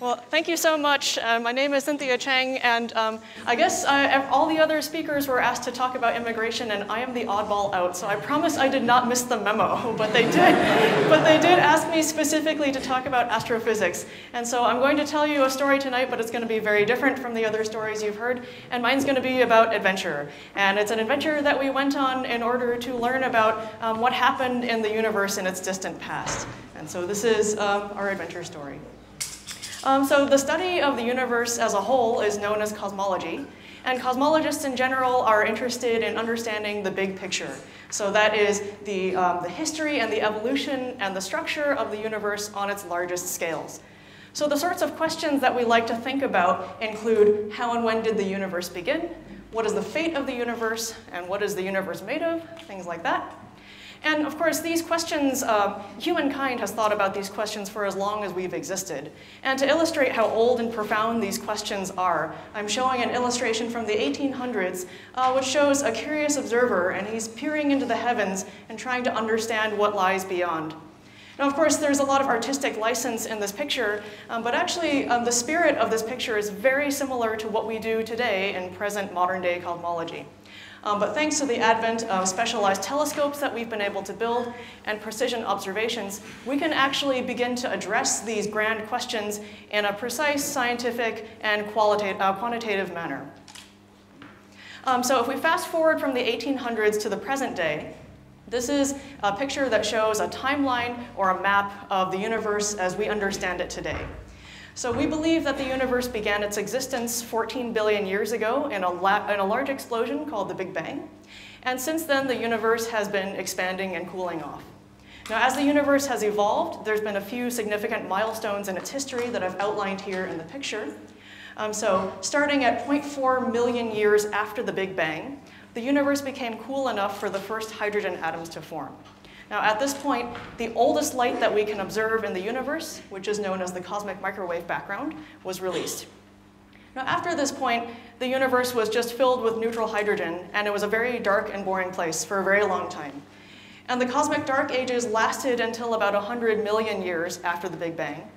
Well, thank you so much. Uh, my name is Cynthia Chiang, and um, I guess uh, all the other speakers were asked to talk about immigration, and I am the oddball out. So I promise I did not miss the memo, but they did. but they did ask me specifically to talk about astrophysics, and so I'm going to tell you a story tonight, but it's going to be very different from the other stories you've heard. And mine's going to be about adventure, and it's an adventure that we went on in order to learn about um, what happened in the universe in its distant past. And so this is um, our adventure story. Um, so the study of the universe as a whole is known as cosmology. And cosmologists in general are interested in understanding the big picture. So that is the, um, the history and the evolution and the structure of the universe on its largest scales. So the sorts of questions that we like to think about include how and when did the universe begin? What is the fate of the universe? And what is the universe made of? Things like that. And of course, these questions, uh, humankind has thought about these questions for as long as we've existed. And to illustrate how old and profound these questions are, I'm showing an illustration from the 1800s, uh, which shows a curious observer, and he's peering into the heavens and trying to understand what lies beyond. Now, of course, there's a lot of artistic license in this picture, um, but actually um, the spirit of this picture is very similar to what we do today in present modern day cosmology. Um, but thanks to the advent of specialized telescopes that we've been able to build and precision observations, we can actually begin to address these grand questions in a precise, scientific, and uh, quantitative manner. Um, so if we fast forward from the 1800s to the present day, this is a picture that shows a timeline or a map of the universe as we understand it today. So we believe that the universe began its existence 14 billion years ago in a, in a large explosion called the Big Bang. And since then, the universe has been expanding and cooling off. Now, as the universe has evolved, there's been a few significant milestones in its history that I've outlined here in the picture. Um, so starting at 0.4 million years after the Big Bang, the universe became cool enough for the first hydrogen atoms to form. Now at this point, the oldest light that we can observe in the universe, which is known as the cosmic microwave background, was released. Now after this point, the universe was just filled with neutral hydrogen, and it was a very dark and boring place for a very long time. And the cosmic dark ages lasted until about 100 million years after the Big Bang.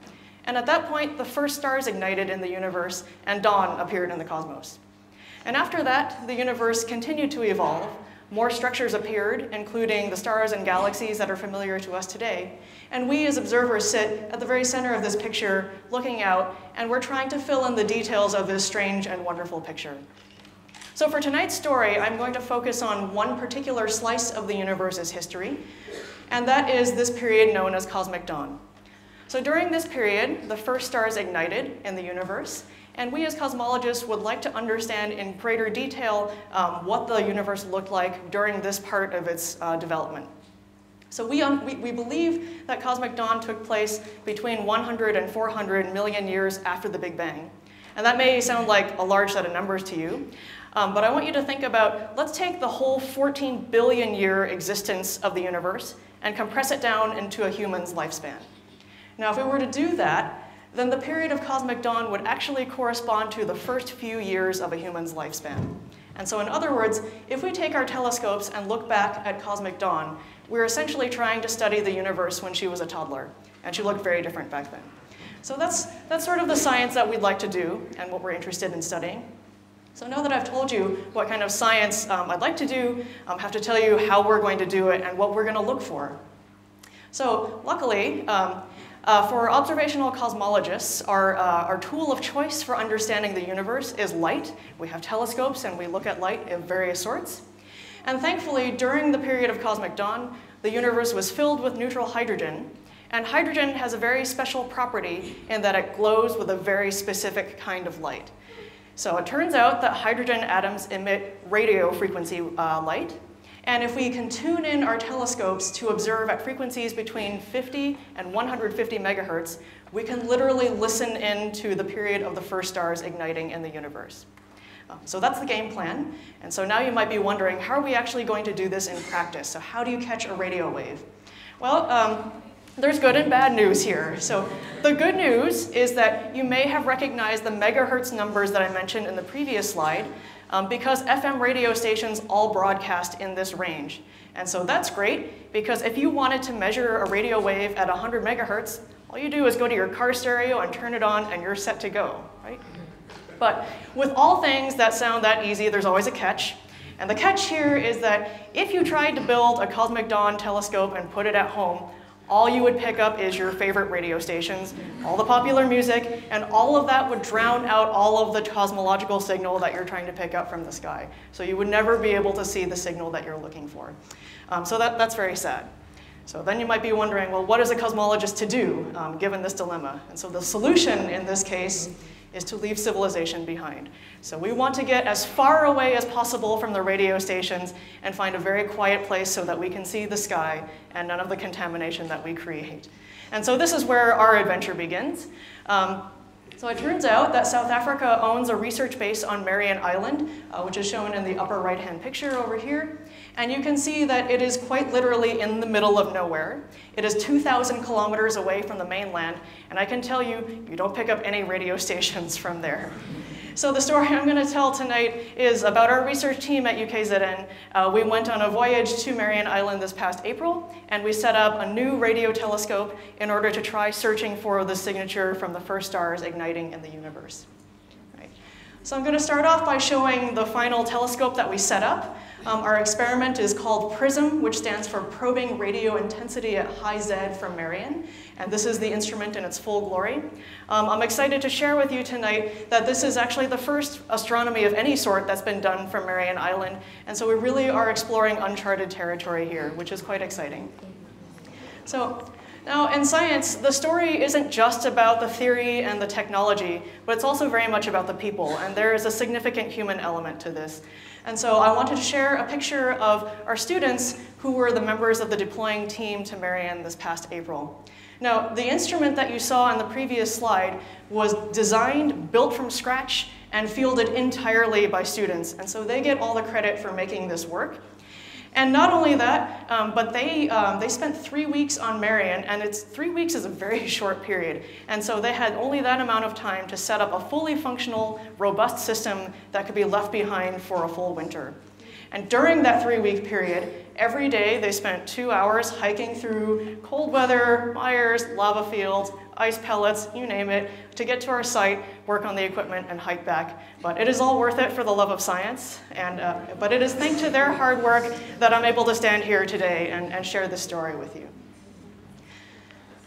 And at that point, the first stars ignited in the universe, and dawn appeared in the cosmos. And after that, the universe continued to evolve, more structures appeared, including the stars and galaxies that are familiar to us today. And we as observers sit at the very center of this picture, looking out, and we're trying to fill in the details of this strange and wonderful picture. So for tonight's story, I'm going to focus on one particular slice of the universe's history, and that is this period known as cosmic dawn. So during this period, the first stars ignited in the universe, and we as cosmologists would like to understand in greater detail um, what the universe looked like during this part of its uh, development. So we, um, we, we, believe that cosmic dawn took place between 100 and 400 million years after the Big Bang. And that may sound like a large set of numbers to you, um, but I want you to think about, let's take the whole 14 billion year existence of the universe and compress it down into a human's lifespan. Now, if we were to do that, then the period of cosmic dawn would actually correspond to the first few years of a human's lifespan. And so in other words, if we take our telescopes and look back at cosmic dawn, we're essentially trying to study the universe when she was a toddler, and she looked very different back then. So that's, that's sort of the science that we'd like to do and what we're interested in studying. So now that I've told you what kind of science um, I'd like to do, I um, have to tell you how we're going to do it and what we're going to look for. So luckily, um, uh, for observational cosmologists, our, uh, our tool of choice for understanding the universe is light. We have telescopes and we look at light of various sorts. And thankfully, during the period of cosmic dawn, the universe was filled with neutral hydrogen. And hydrogen has a very special property in that it glows with a very specific kind of light. So it turns out that hydrogen atoms emit radio frequency uh, light, and if we can tune in our telescopes to observe at frequencies between 50 and 150 megahertz, we can literally listen in to the period of the first stars igniting in the universe. Um, so that's the game plan. And so now you might be wondering, how are we actually going to do this in practice? So how do you catch a radio wave? Well, um, there's good and bad news here. So the good news is that you may have recognized the megahertz numbers that I mentioned in the previous slide um, because FM radio stations all broadcast in this range. And so that's great because if you wanted to measure a radio wave at 100 megahertz, All you do is go to your car stereo and turn it on and you're set to go, right? But with all things that sound that easy, there's always a catch. And the catch here is that if you tried to build a Cosmic Dawn telescope and put it at home, all you would pick up is your favorite radio stations, all the popular music, and all of that would drown out all of the cosmological signal that you're trying to pick up from the sky. So you would never be able to see the signal that you're looking for. Um, so that, that's very sad. So then you might be wondering, well, what is a cosmologist to do um, given this dilemma? And so the solution in this case is to leave civilization behind. So we want to get as far away as possible from the radio stations and find a very quiet place so that we can see the sky and none of the contamination that we create. And so this is where our adventure begins. Um, so it turns out that South Africa owns a research base on Marion Island, uh, which is shown in the upper right-hand picture over here. And you can see that it is quite literally in the middle of nowhere. It is 2,000 kilometers away from the mainland, and I can tell you, you don't pick up any radio stations from there. So the story I'm going to tell tonight is about our research team at UKZN. Uh, we went on a voyage to Marion Island this past April, and we set up a new radio telescope in order to try searching for the signature from the first stars igniting in the universe. So I'm going to start off by showing the final telescope that we set up. Um, our experiment is called PRIZM, which stands for Probing Radio Intensity at High Z from Marion. And this is the instrument in its full glory. Um, I'm excited to share with you tonight that this is actually the first astronomy of any sort that's been done from Marion Island. And so we really are exploring uncharted territory here, which is quite exciting. So now, in science, the story isn't just about the theory and the technology, but it's also very much about the people, and there is a significant human element to this. And so I wanted to share a picture of our students who were the members of the deploying team to Marion this past April. Now, the instrument that you saw on the previous slide was designed, built from scratch, and fielded entirely by students. And so they get all the credit for making this work. And not only that, um, but they, um, they spent three weeks on Marion, and it's three weeks is a very short period. And so they had only that amount of time to set up a fully functional, robust system that could be left behind for a full winter. And during that three-week period, every day they spent two hours hiking through cold weather, mires, lava fields, ice pellets, you name it, to get to our site, work on the equipment, and hike back. But it is all worth it for the love of science. And, uh, but it is thanks to their hard work that I'm able to stand here today and, and share this story with you.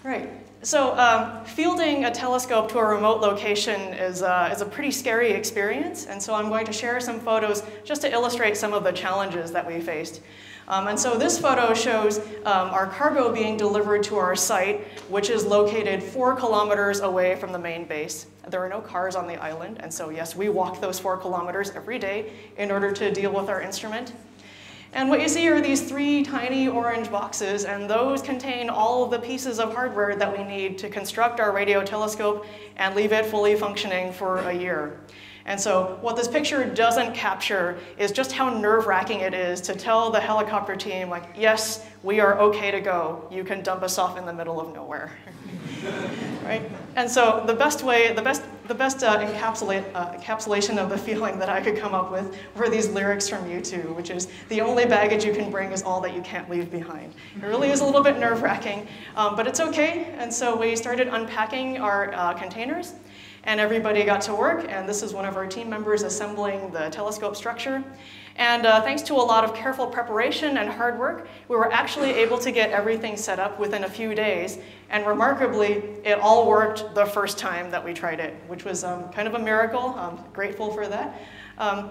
Right. So um, fielding a telescope to a remote location is, uh, is a pretty scary experience, and so I'm going to share some photos just to illustrate some of the challenges that we faced. Um, and so this photo shows um, our cargo being delivered to our site, which is located four kilometers away from the main base. There are no cars on the island, and so yes, we walk those four kilometers every day in order to deal with our instrument. And what you see are these three tiny orange boxes, and those contain all of the pieces of hardware that we need to construct our radio telescope and leave it fully functioning for a year. And so what this picture doesn't capture is just how nerve-wracking it is to tell the helicopter team, like, yes, we are okay to go. You can dump us off in the middle of nowhere. right? And so the best way, the best, the best uh, encapsulate, uh, encapsulation of the feeling that I could come up with were these lyrics from U2, which is, the only baggage you can bring is all that you can't leave behind. It really is a little bit nerve-wracking, um, but it's okay. And so we started unpacking our uh, containers, and everybody got to work, and this is one of our team members assembling the telescope structure. And uh, thanks to a lot of careful preparation and hard work, we were actually able to get everything set up within a few days. And remarkably, it all worked the first time that we tried it, which was um, kind of a miracle. I'm grateful for that. Um,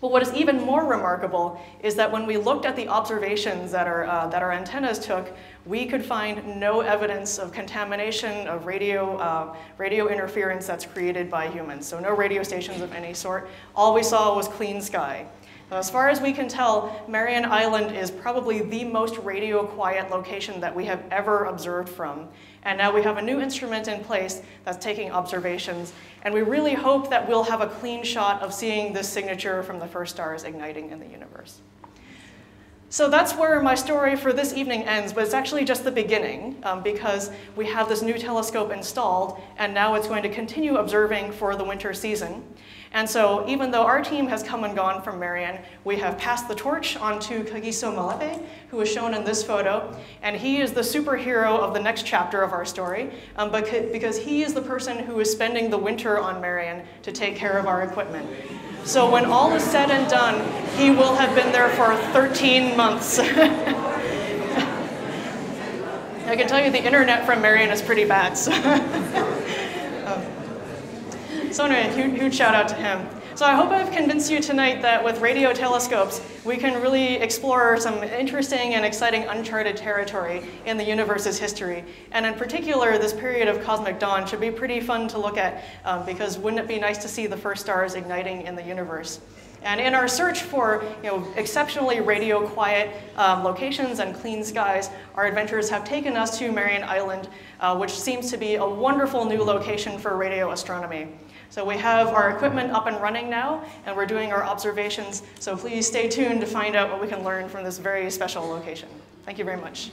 but what is even more remarkable is that when we looked at the observations that our, uh, that our antennas took, we could find no evidence of contamination of radio, uh, radio interference that's created by humans. So no radio stations of any sort. All we saw was clean sky. As far as we can tell, Marion Island is probably the most radio quiet location that we have ever observed from. And now we have a new instrument in place that's taking observations. And we really hope that we'll have a clean shot of seeing this signature from the first stars igniting in the universe. So that's where my story for this evening ends, but it's actually just the beginning um, because we have this new telescope installed and now it's going to continue observing for the winter season. And so even though our team has come and gone from Marion, we have passed the torch on to Kagiso Malepe, who is shown in this photo. And he is the superhero of the next chapter of our story um, because he is the person who is spending the winter on Marion to take care of our equipment. So when all is said and done, he will have been there for 13 months. I can tell you the internet from Marion is pretty bad. So. So anyway, huge, huge shout out to him. So I hope I've convinced you tonight that with radio telescopes, we can really explore some interesting and exciting uncharted territory in the universe's history. And in particular, this period of cosmic dawn should be pretty fun to look at um, because wouldn't it be nice to see the first stars igniting in the universe? And in our search for you know, exceptionally radio quiet um, locations and clean skies, our adventurers have taken us to Marion Island, uh, which seems to be a wonderful new location for radio astronomy. So we have our equipment up and running now, and we're doing our observations. So please stay tuned to find out what we can learn from this very special location. Thank you very much.